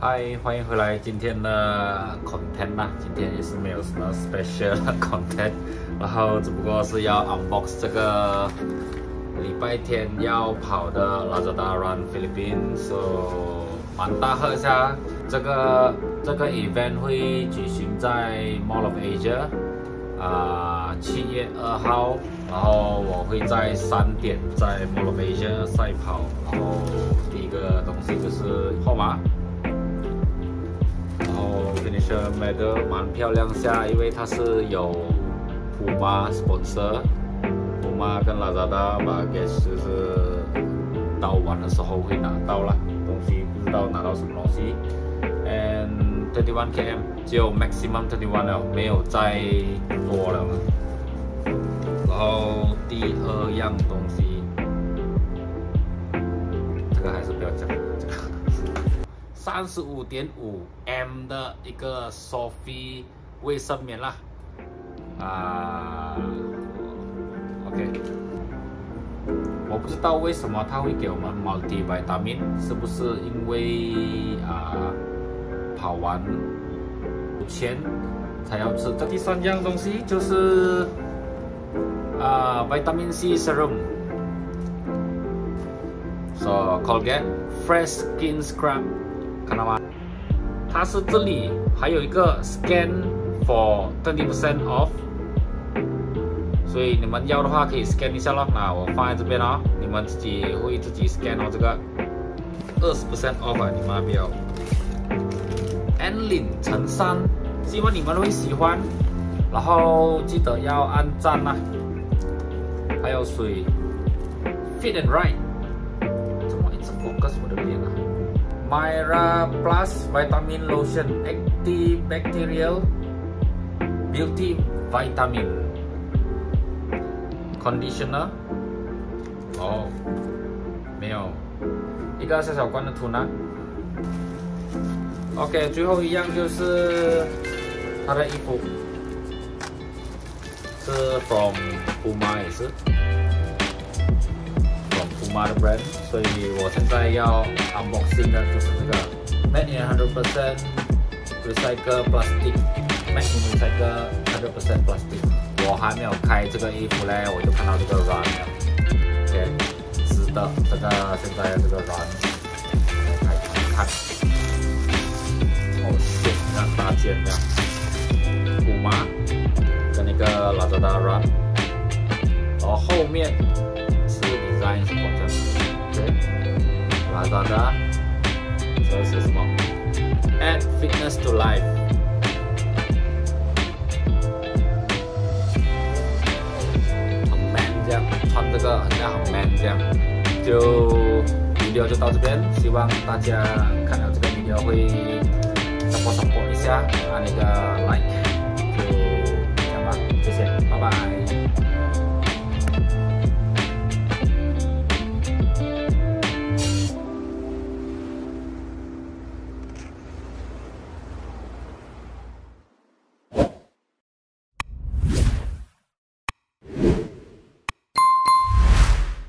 嗨，欢迎回来今天的 content 啦，今天也是没有什么 special content，然后只不过是要 unbox 这个礼拜天要跑的 Lazada Run Philippines，so 蛮大贺一下，这个这个 event 会举行在 Mall of Asia，啊，七月二号，然后我会在三点在 Mall of Asia 赛跑，然后第一个东西就是号码。车买的蛮漂亮下，因为它是有 Puma sponsor，Puma 跟 Lazada 吧，给就是到完的时候会拿到了东西，不知道拿到什么东西。And 21 km 只有 maximum 21了，没有再多了。然后第二样东西，这个还是不要讲。这个三十五点五 M 的一个 Sophie 卫生棉啦，啊，OK，我不知道为什么他会给我们 multivitamin，是不是因为啊跑完前才要吃？这第三样东西就是啊 vitamin C serum，so Colgate Fresh Skin Scrub。看到吗？它是这里还有一个 scan for thirty percent off，所以你们要的话可以 scan 一下咯。那我放在这边哦，你们自己会自己 scan 哦。这个二十 percent off 啊，你们不要。N 领乘三，希望你们会喜欢，然后记得要按赞呐。还有水，fit and right，怎么一直 focus 我的脸啊？Myra Plus Vitamin Lotion Antibacterial Beauty Vitamin Conditioner 哦，没有，一个小小罐的图呢。OK，最后一样就是他的衣服，是 from Puma 也是。Puma 的 brand，所以我现在要 unboxing 的就是这个 made in 100% recycle plastic，made in recycle 100% plastic。我还没有开这个衣服嘞，我就看到这个 run，OK，是的，这个现在这个 run 来看看，哦，天，看大件的，Puma 跟那个 Lazada run，然后后面。拉达达，这是什么？Add fitness to life，很 man 这样，穿这个很像很 man 这样。就 video 就到这边，希望大家看到这个 video 会 support support 一下，按那个 like。